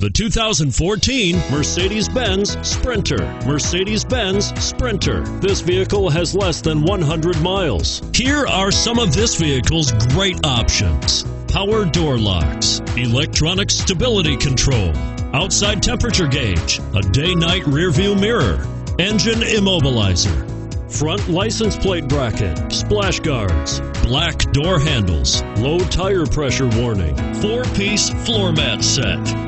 The 2014 Mercedes-Benz Sprinter. Mercedes-Benz Sprinter. This vehicle has less than 100 miles. Here are some of this vehicle's great options. Power door locks, electronic stability control, outside temperature gauge, a day-night rear view mirror, engine immobilizer, front license plate bracket, splash guards, black door handles, low tire pressure warning, four-piece floor mat set.